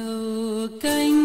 đầu cánh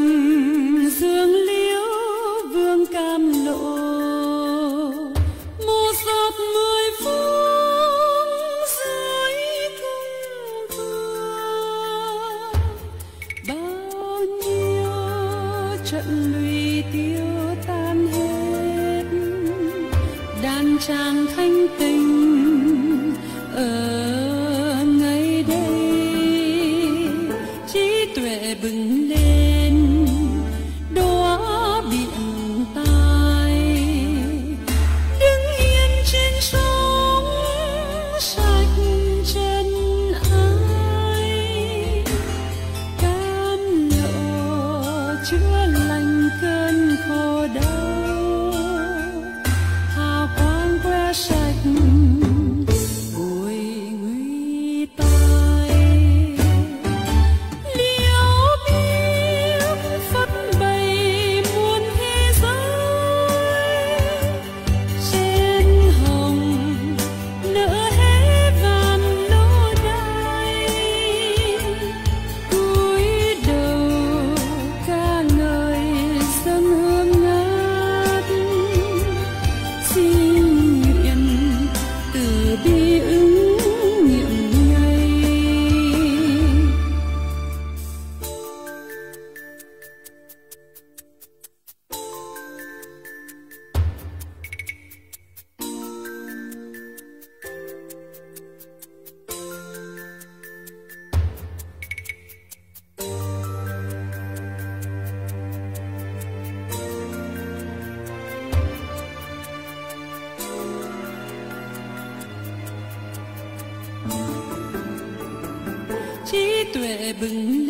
bừng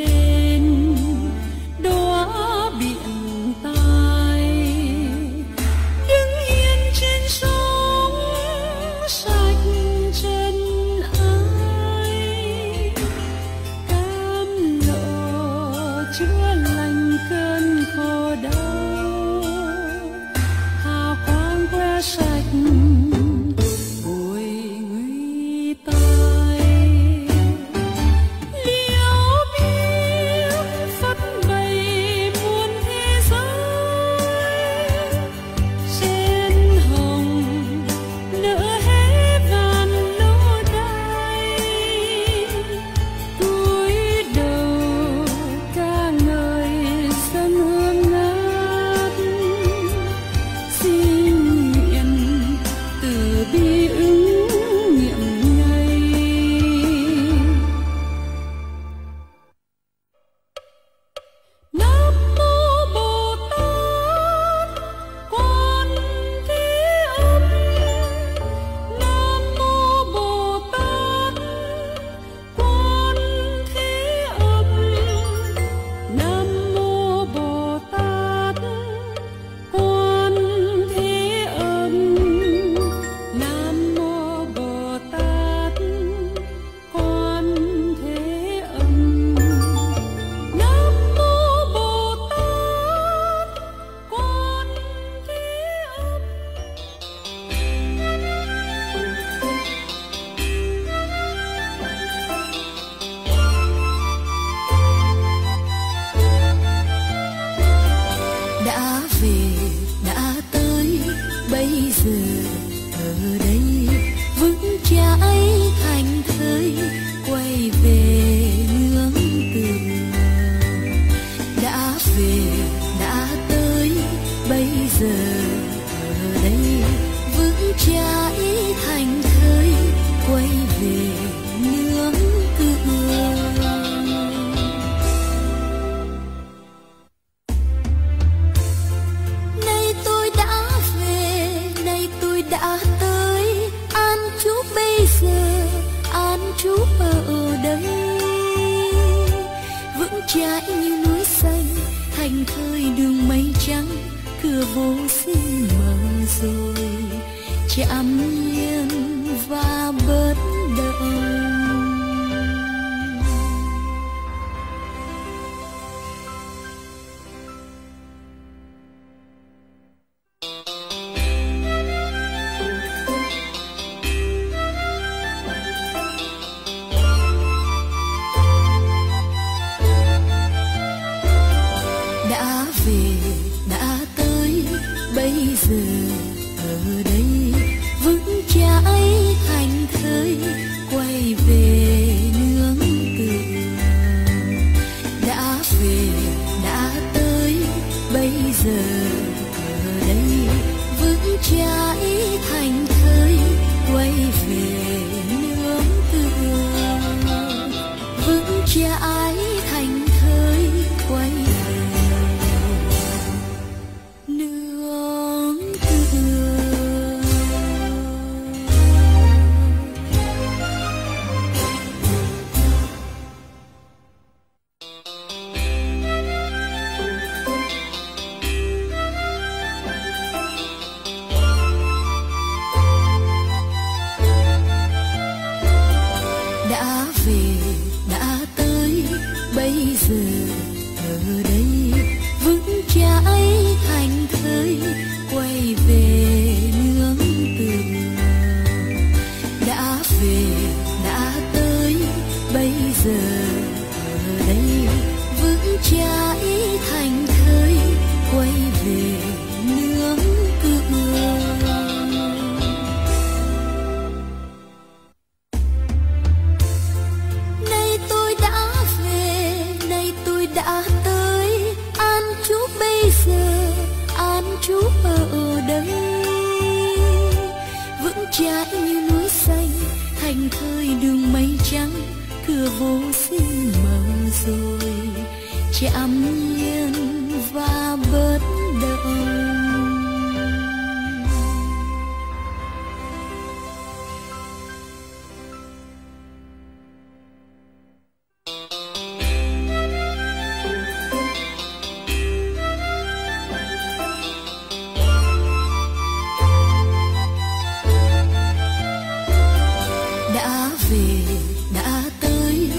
về đã tới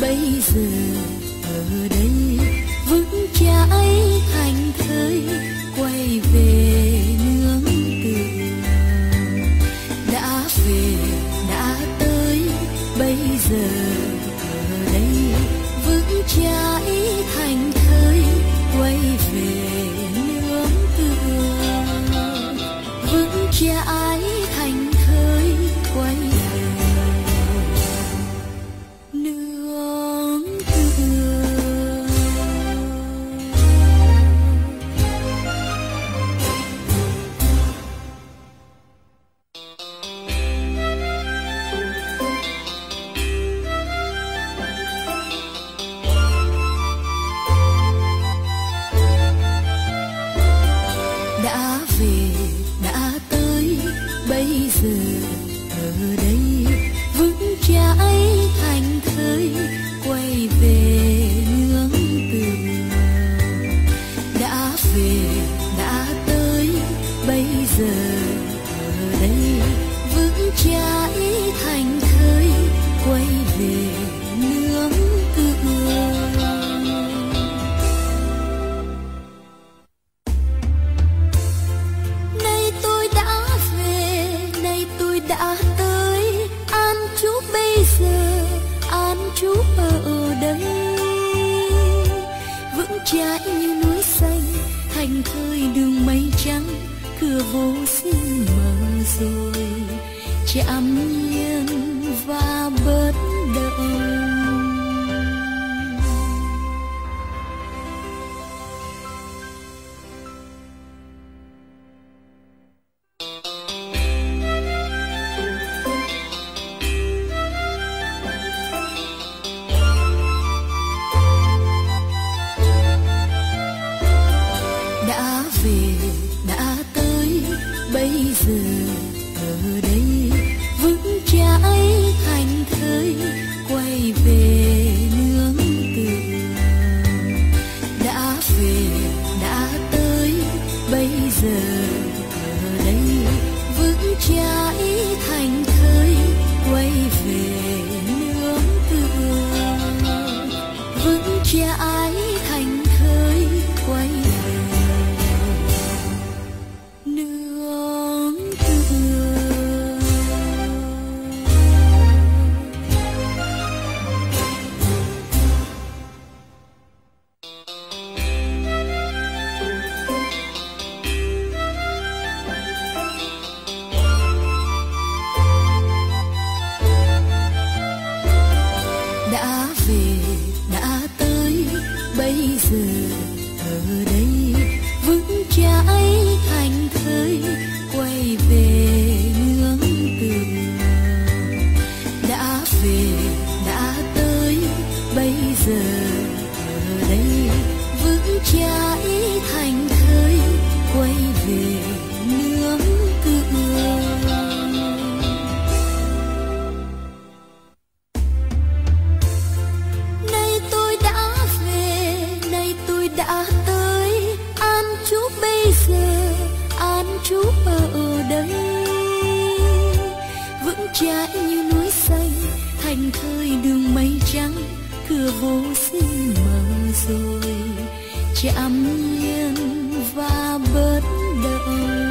bây giờ. đã tới, an chú bây giờ, an chú ở đây. Vững chãi như núi xanh, thành thơi đường mây trắng, cửa vô sinh mở rồi. Chạm nhiên và bớt động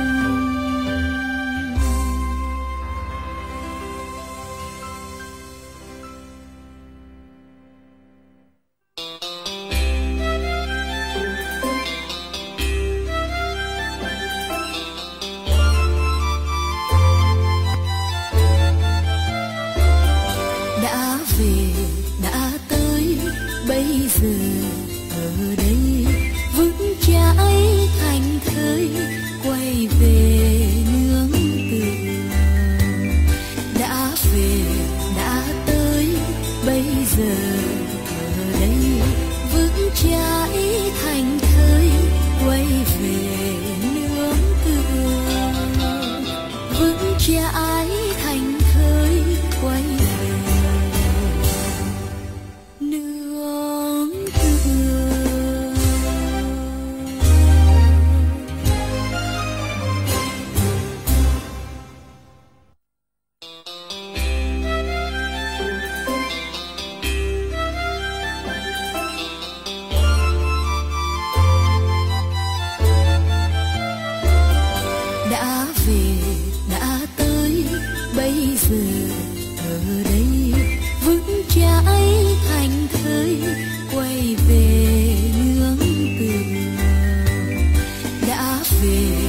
see.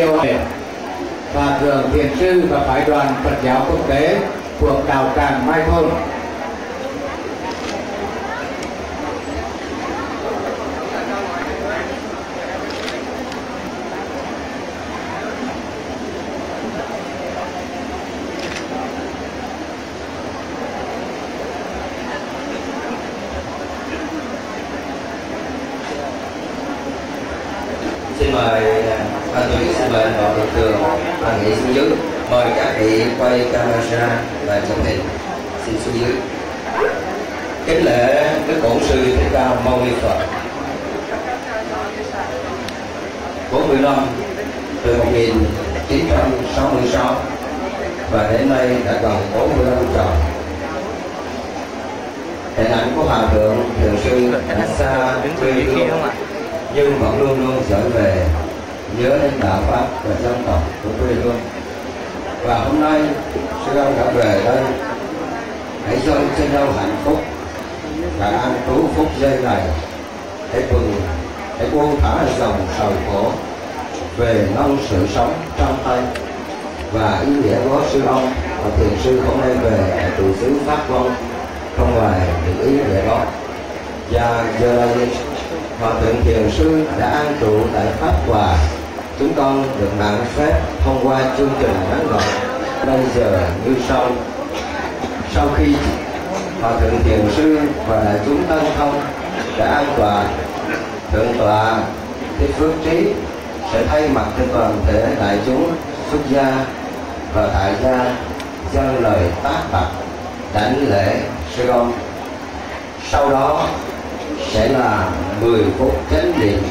Tiêu Đề và Thường Thiền Sư và Phái đoàn Phật giáo Quốc tế thuộc Đạo Tràng Mai Thôn. môn nghệ thuật của 40 năm từ 1966 và đến nay đã gần 40 năm trời hình ảnh của hòa thượng thường sư đã xa quê hương, nhưng vẫn luôn luôn trở về, nhớ đến đạo pháp và dân tộc của quê hương. Và hôm nay, sư ông đã về đây. Hãy dâng trên nhau hạnh phúc đã an trú phúc giây này, hãy buông hãy buông thả dòng sầu khổ về nông sự sống trong tay. Và ý nghĩa của sư ông và thiền sư không nay về ở trụ xứ pháp vong không ngoài những ý nghĩa đó. Và giờ là hòa thượng thiền sư đã an trụ tại pháp hòa. Chúng con được mạng phép thông qua chương trình ngắn gọn bây giờ như sau. Sau khi hòa thượng thiền sư và đại chúng tăng thông đã an toàn. Thượng tọa thích phước trí sẽ thay mặt cho toàn thể đại chúng xuất gia và tại gia dâng lời tác bạch đảnh lễ sư ông. Sau đó sẽ là 10 phút chánh niệm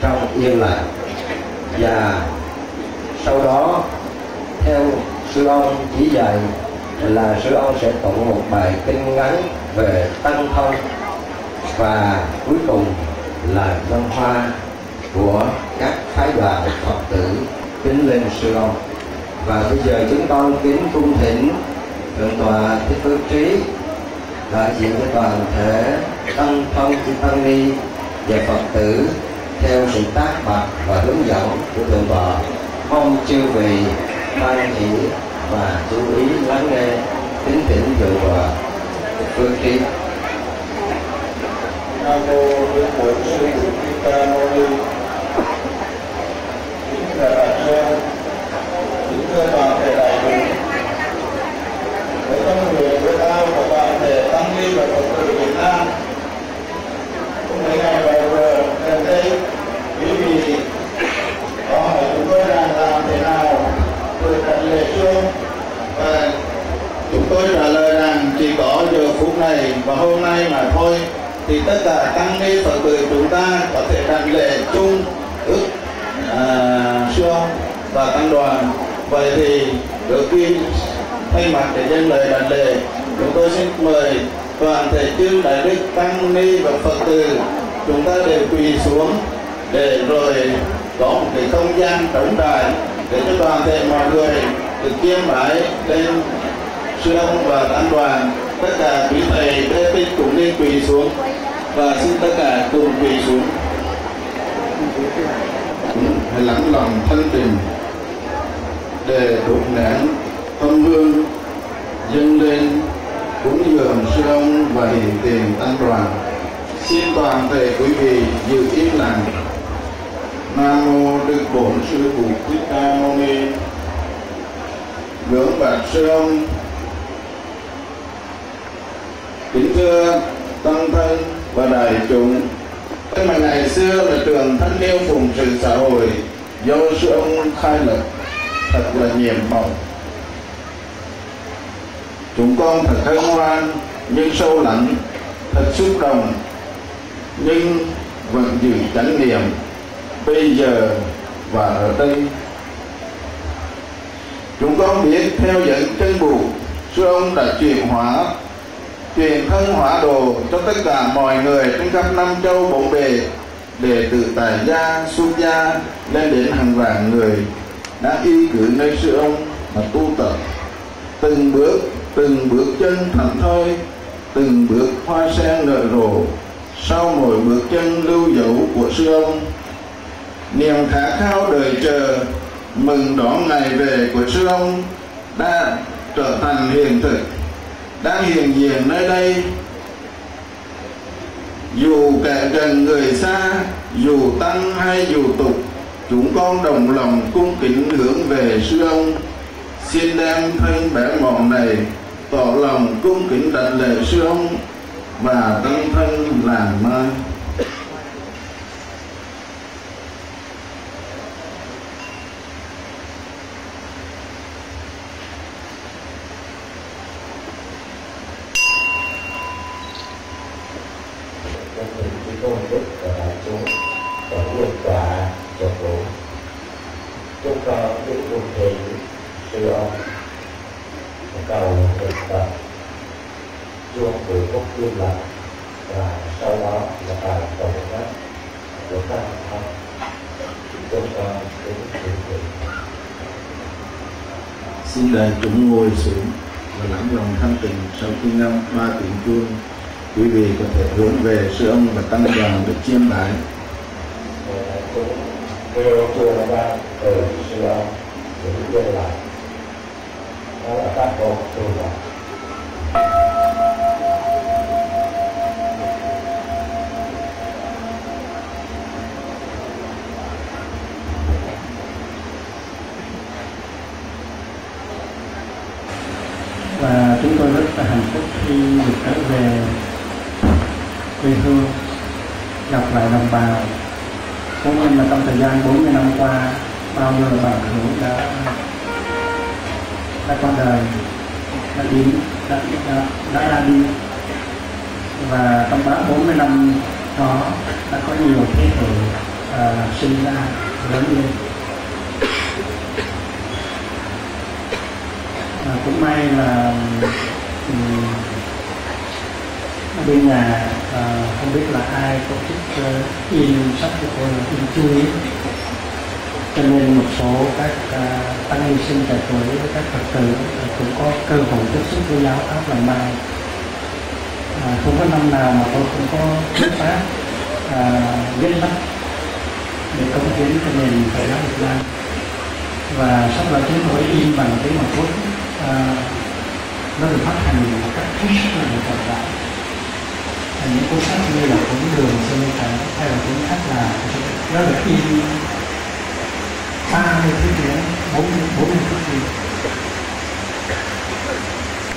trong yên lặng và sau đó, theo sư ông chỉ dạy là sư ông sẽ tụng một bài kinh ngắn về tăng thân và cuối cùng là dân hoa của các phái đoàn phật tử kính lên sư ông. Và bây giờ chúng con kính cung thỉnh thượng tọa thích phước trí, đại diện cho toàn thể tăng thân chư tăng ni và phật tử theo sự tác mặt và hướng dẫn của thượng tọa. Mong chư vị ban chỉ và chú ý lắng nghe tính tỉnh dự và phương trí. Nam mô đức bổn sư thích mâu ni. Chính là bản thân chính cơ bản thể đại chúng với tâm nguyện với ao của bạn thể tăng ni và phật tử việt nam cũng ngày ngày tôi trả lời rằng chỉ có giờ phút này và hôm nay mà thôi thì tất cả tăng ni phật tử chúng ta có thể đảnh lễ chung ức à, siêu và tăng đoàn. Vậy thì được khi thay mặt để dân lời đảnh lễ chúng tôi xin mời toàn thể chư đại đức tăng ni và phật tử chúng ta đều quỳ xuống để rồi có một cái không gian trống trải để cho toàn thể mọi người được chiêm bái lên sư ông và tăng đoàn tất cả quý thầy đê tích cũng nên quỳ xuống và xin tất cả cùng quỳ xuống. Hãy lắng lòng thân tình để đụng nén tâm hương dâng lên, cúng dường sư ông và hiện tiền tăng đoàn xin toàn thể quý vị giữ im lặng. Nam mô đức bổn sư phụ thích ca mâu ni. Ngưỡng bạch sư ông. Xưa tăng thân và đại chúng. Cái mà ngày xưa là trường thanh niên phụng sự xã hội, do sư ông khai lập, thật là nhiệm màu. Chúng con thật hân hoan, nhưng sâu lắng thật xúc động, nhưng vẫn giữ chánh niệm, bây giờ và ở đây. Chúng con biết theo dẫn chân bù, sư ông đã chuyển hóa truyền thân hóa đồ cho tất cả mọi người trên khắp năm châu bốn bề để từ tài gia xuất gia, lên đến hàng vạn người đã y cử nơi sư ông mà tu tập. Từng bước từng bước chân thẳng thôi từng bước hoa sen nở rộ, sau mỗi bước chân lưu dấu của sư ông. Niềm khát khao đời chờ, mừng đón ngày về của sư ông đã trở thành hiện thực đang hiện diện nơi đây. Dù kẻ gần người xa, dù tăng hay dù tục, chúng con đồng lòng cung kính hướng về sư ông. Xin đem thân bé mọn này, tỏ lòng cung kính đặt lễ sư ông và tăng thân làm mai tôn đức và đại chúng và vượt tọa cho cụ chúng con kính cung thị sư ông cầu thực tập chuông từ phúc duyên lành và sau đó là bài cầu nguyện của các thân chúng con kính cung thị xin chúng ngồi xuống và lắng lòng thanh tịnh sau khi ngâm ba tiếng chuông, quý vị có thể hướng về sư ông và tăng đoàn được chiêm bái. Biết là ai tổ chức uh, in sách của tôi là in chui cho nên một số các uh, tăng ni sinh trẻ tuổi với các phật tử uh, cũng có cơ hội tiếp xúc với giáo pháp làm mai à, không có năm nào mà tôi không có thuyết pháp à, viết lách để cống hiến cho nền Phật giáo Việt Nam. Và sắp tới chúng tôi in bằng tiếng Hàn Quốc à, nó được phát hành một cách hết sức là trọng đại những cuốn sách như là cuốn đường sơ thánh hay là cuốn khác là nó được in ba mươi thứ tiếng bốn bốn mươi thứ tiếng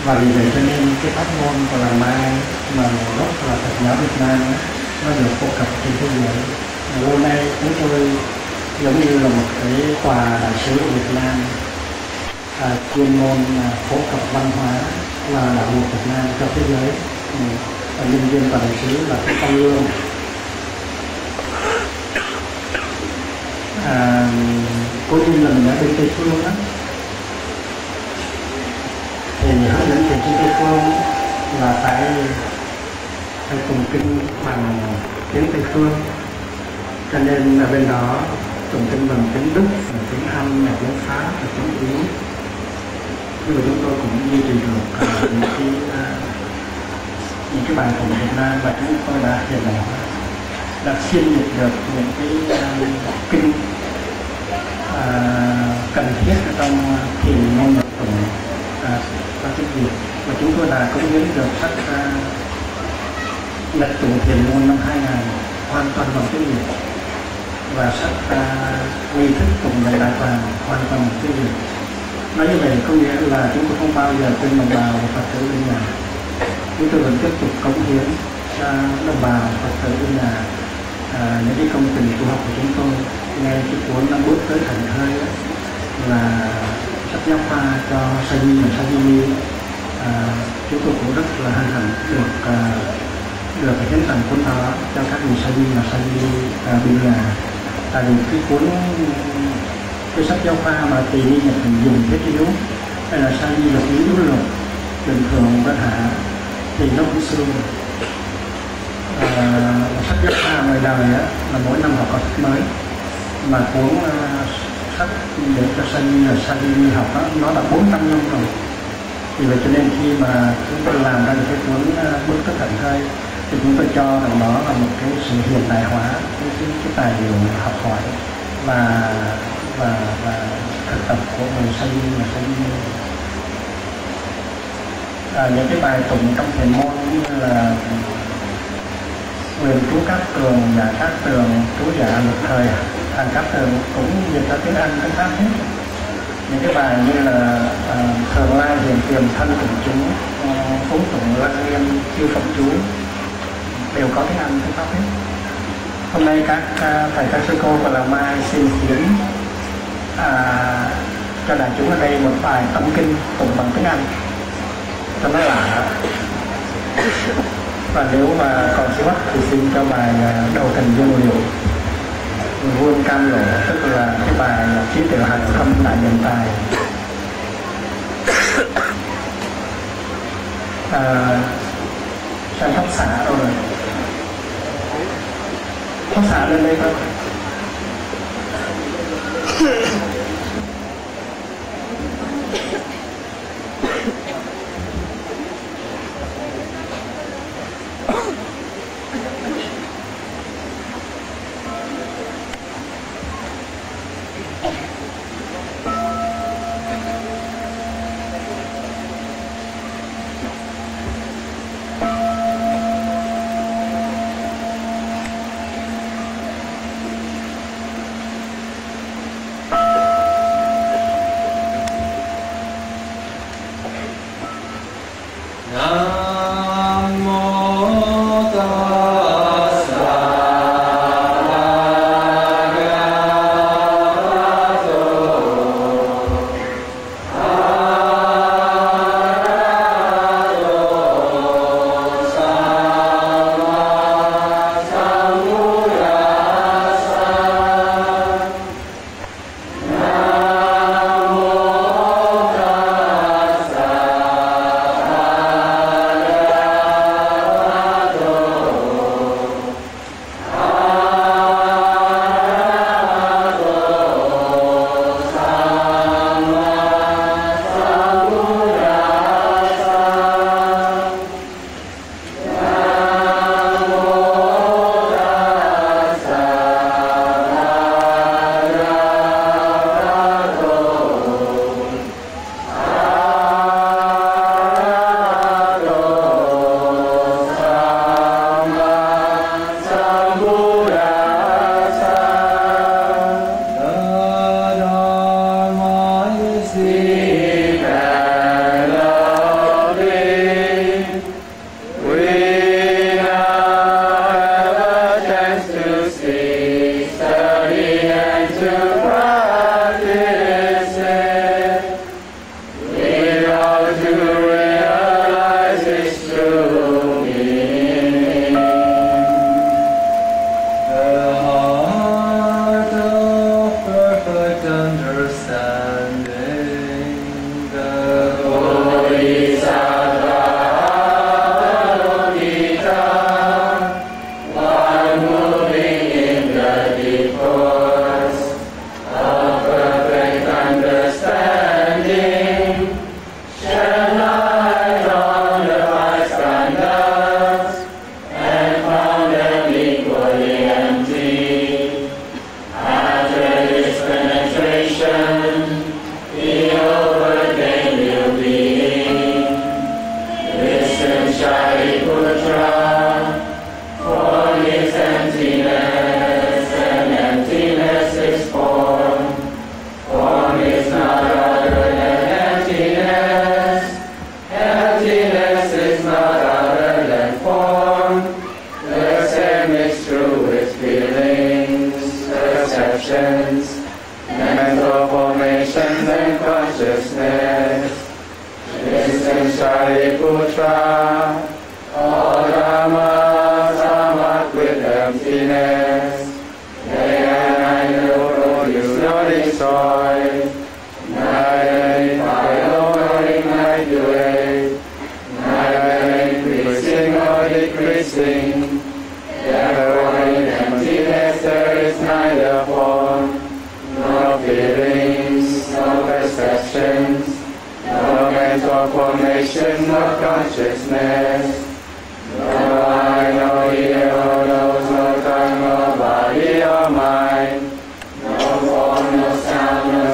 và vì vậy cho nên cái phát ngôn của làng mai mà gốc là Phật giáo Việt Nam ấy, nó được phổ cập trên thế giới. Và hôm nay chúng tôi giống như là một cái tòa đại sứ của Việt Nam à, chuyên môn à, phổ cập văn hóa và đạo luật Việt Nam cho thế giới. Ừ và nhân viên và đại sứ là cái tăng lương à, cố nhiên là mình đã bên tây phương đó thì hướng dẫn tiền trên tây phương là phải phải tụng kinh bằng tiếng tây phương. Cho nên là bên đó tụng kinh bằng tiếng đức là tiếng anh, là tiếng pháp là tiếng ý. Nhưng mà chúng tôi cũng duy trì được uh, những cái à, những cái bài của Việt Nam và chúng tôi đã hiện đại đã xuyên dịch được những cái uh, kinh uh, cần thiết trong thiền môn ngữ tụng uh, và tiếng Việt và chúng tôi đã cống hiến được sách à, uh, lịch tụng thiền môn năm 2000 hoàn toàn bằng tiếng Việt và sách uh, à, nghi thức tụng đại đại toàn hoàn toàn bằng tiếng Việt nói như vậy có nghĩa là chúng tôi không bao giờ quên đồng bào và phật tử bên nhà chúng tôi vẫn tiếp tục cống hiến cho đồng bào phật tử bên nhà à, những cái công trình tu học của chúng tôi. Ngay cái cuốn năm bước tới thành thơi là sách giáo khoa cho sa di và sa di à, chúng tôi cũng rất là hân hạnh được à, được cái hiến tặng cuốn đó cho các người sa di và sa di à, bên nhà tại vì cái cuốn cái sách giáo khoa mà tùy đi nhật mình dùng thiết yếu hay là sa di là yếu luật bình thường bất hạ thì nó cũng xương à, sách giáo khoa ngoài đời á, là mỗi năm họ có sách mới. Mà cuốn uh, sách để cho sinh là sinh học đó, nó là 400 năm rồi. Vì vậy cho nên khi mà chúng tôi làm ra được cái cuốn à, uh, bước tất thành thơi thì chúng tôi cho rằng đó là một cái sự hiện đại hóa cái, cái, cái tài liệu học hỏi và và và thực tập của người sinh viên và sa à, những cái bài tụng trong thiền môn như là quyền chú các tường và các tường chú giả một thời hàng các tường cũng dịch ra tiếng anh tiếng pháp hết. Những cái bài như là à, thường lai hiền tiềm thân tụng chúng à, phúng tụng lăng nghiêm chiêu phẩm chú đều có tiếng anh tiếng pháp hết. Hôm nay các à, thầy các sư cô và là mai xin diễn à, cho đại chúng ở đây một bài tâm kinh tụng bằng tiếng Anh cho nó lạ và nếu mà còn xíu mắt thì xin cho bài à, đầu thành vô liệu vuông cam lộ tức là cái bài trí tiểu hành thâm đại nhân tài. À, sang thắp xả rồi. Thắp xả lên đây thôi. กุศล righteousness.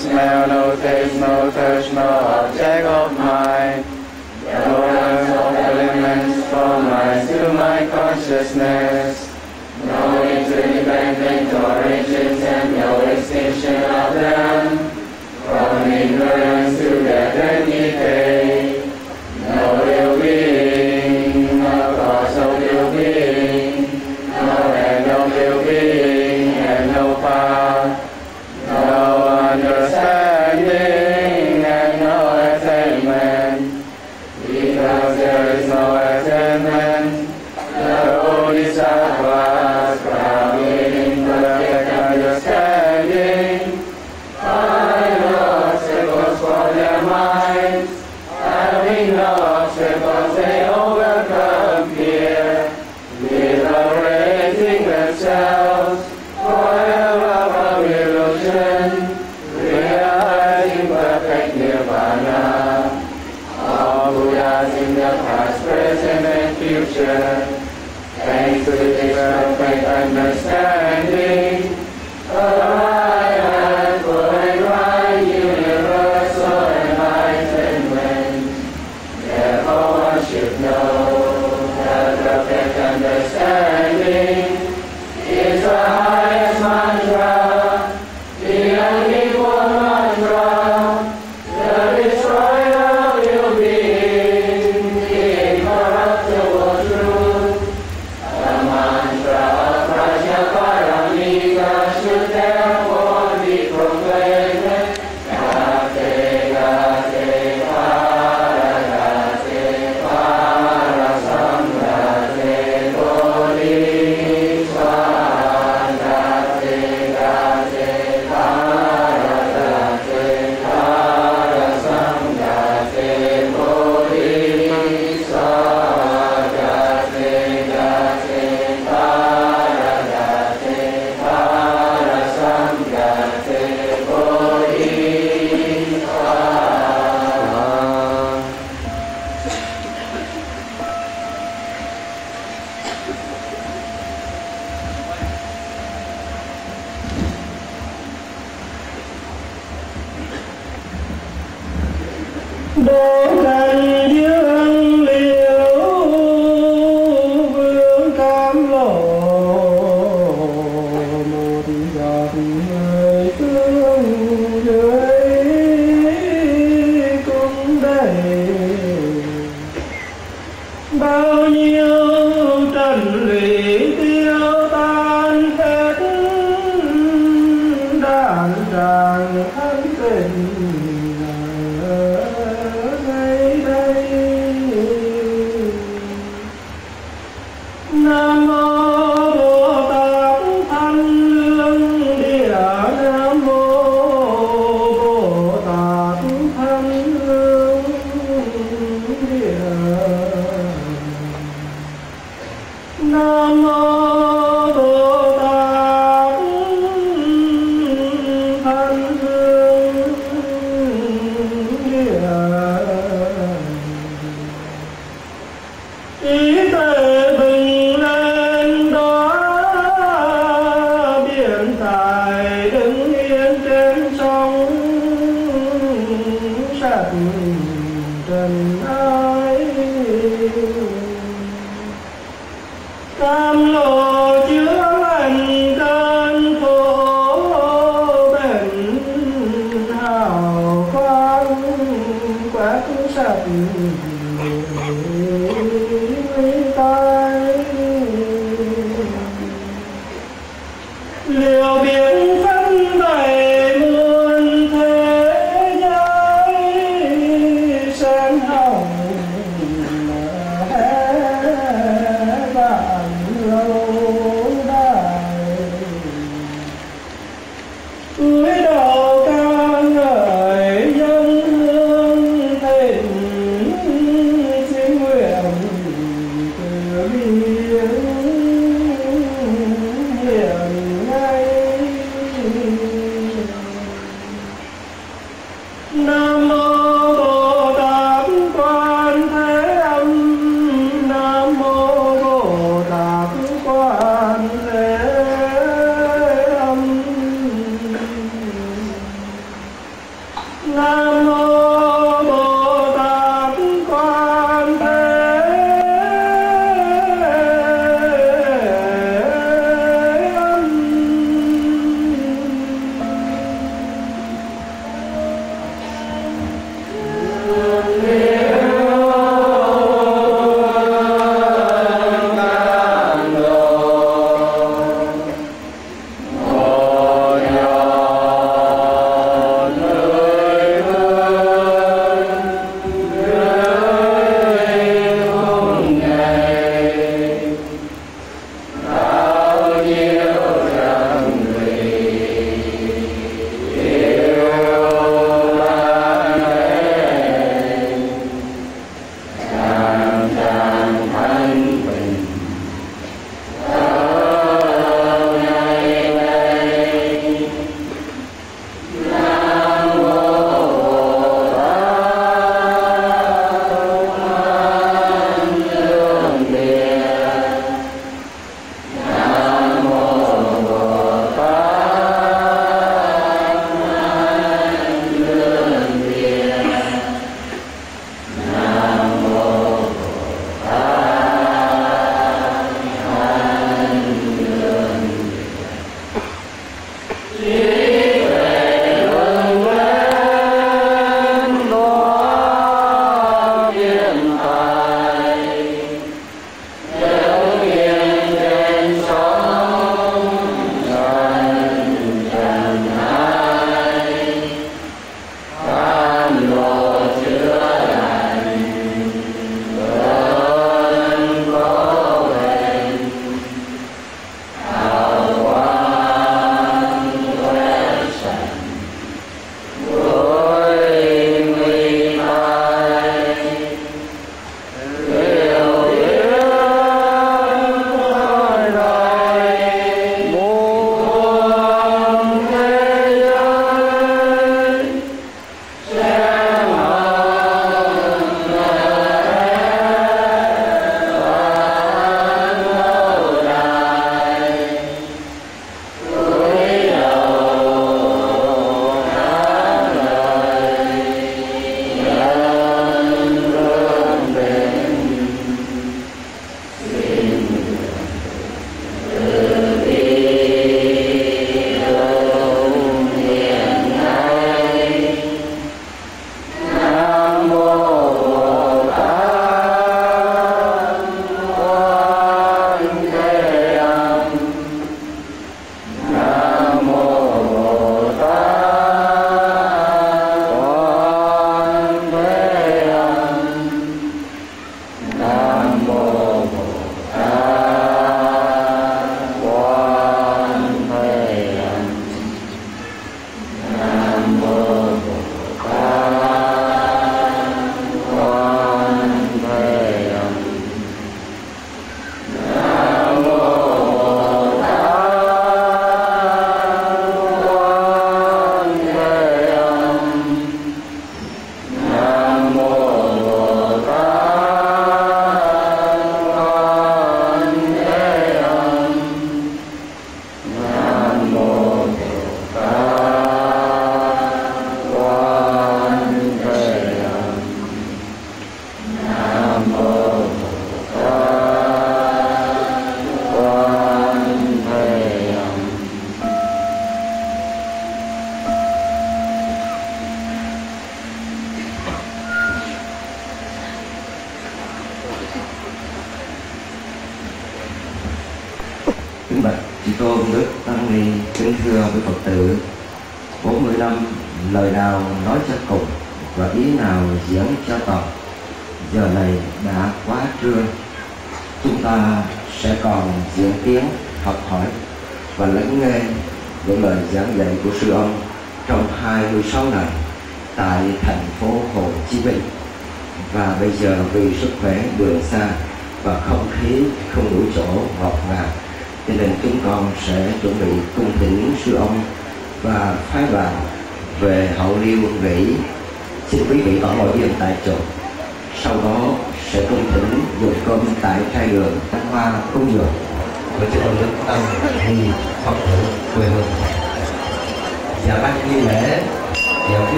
smell, no taste, no touch, no object of mine. The elements from my to my consciousness. future. Thanks to the teacher, understand.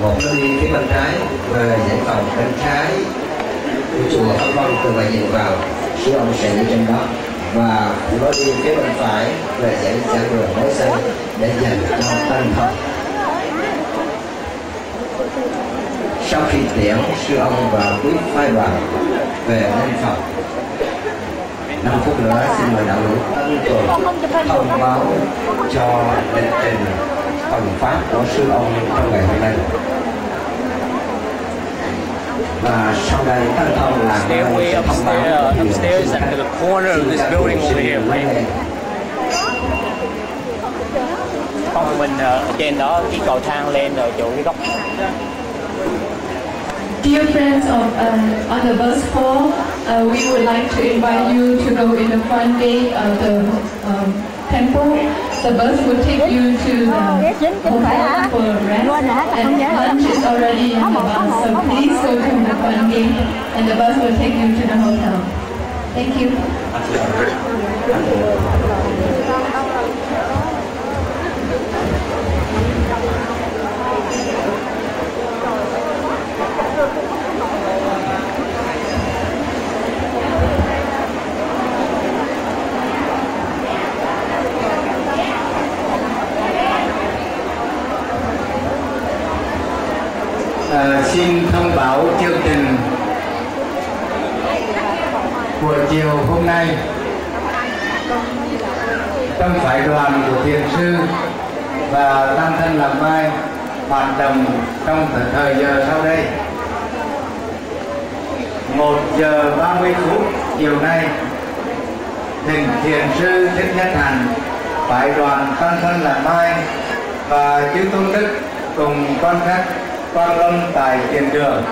Một lối đi phía bên trái và giải phòng bên trái của chùa Pháp Vân từ ngoài nhìn vào sư ông sẽ đi trên đó. Và lối đi phía bên phải về giải giảng đường mới xây để dành cho tân thật sau khi tiễn sư ông và quý phái đoàn về lên phòng năm phút nữa xin mời đạo hữu tân tuần thông báo cho lịch trình phần pháp của sư ông trong ngày hôm nay và sau đây tăng thông là stairway upstairs, uh, upstairs and to the corner of this building over here. Right? Con mình uh, ở trên đó cái cầu thang lên ở chỗ cái góc Dear friends of uh, on the bus four, uh, we would like to invite you to go in the front gate of the um, temple. The bus will take you to the hotel for rest, and lunch is already in the bus. So please go to the front gate, and the bus will take you to the hotel. Thank you. Xin thông báo chương trình của chiều hôm nay. Trong phái đoàn của thiền sư và tăng thân làm mai hoạt động trong thời giờ sau đây. 1 giờ 30 phút chiều nay thỉnh thiền sư thích nhất hạnh phái đoàn tăng thân làm mai và chư tôn đức cùng con khách quan lâm tại hiện trường.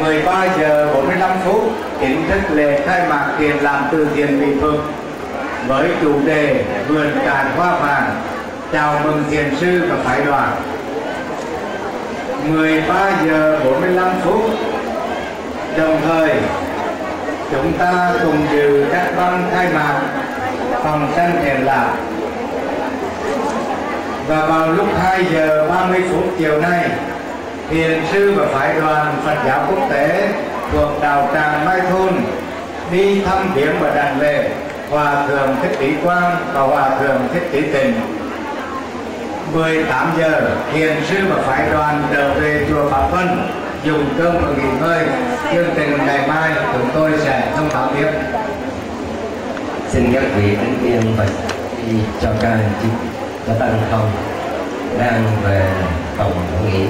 13 giờ 45 phút chính thức lễ khai mạc triển làm từ thiện bình phượng với chủ đề vườn cạn hoa vàng, chào mừng thiền sư và phái đoàn. 13 giờ 45 phút, đồng thời, chúng ta cùng dự các văn khai mạc phòng sân thiền lạc. Và vào lúc 2 giờ 30 phút chiều nay thiền sư và phái đoàn Phật giáo quốc tế thuộc đạo tràng Mai Thôn đi thăm viếng và đàn lễ Hòa thượng Thích Tỷ Quang và Hòa thượng Thích Tỷ Tình. 18 giờ thiền sư và phái đoàn trở về chùa Pháp Vân, dùng cơm và nghỉ ngơi. Chương trình ngày mai chúng tôi sẽ thông báo tiếp. xin các vị đứng yên và đi cho ca chính cho tăng không đang về phòng nghỉ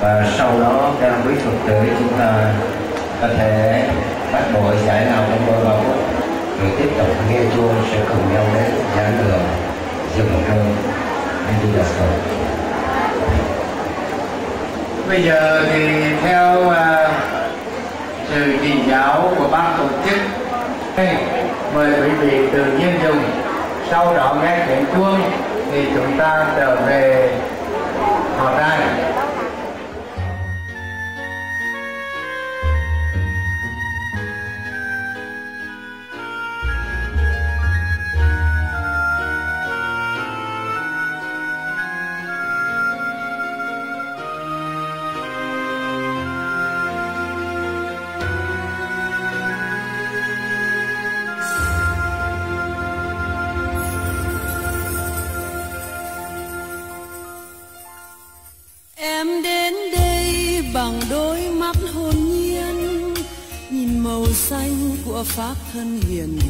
và sau đó các quý phật tử chúng ta có thể bắt bộ giải nào trong đôi ba rồi tiếp tục nghe chuông sẽ cùng nhau đến giảng đường dùng cơm anh đi đọc cầu Bây giờ thì theo uh, sự chỉ giáo của ban tổ chức mời quý vị tự nhiên dùng. Sau đó nghe tiếng chuông thì chúng ta trở về họ đang thân hiền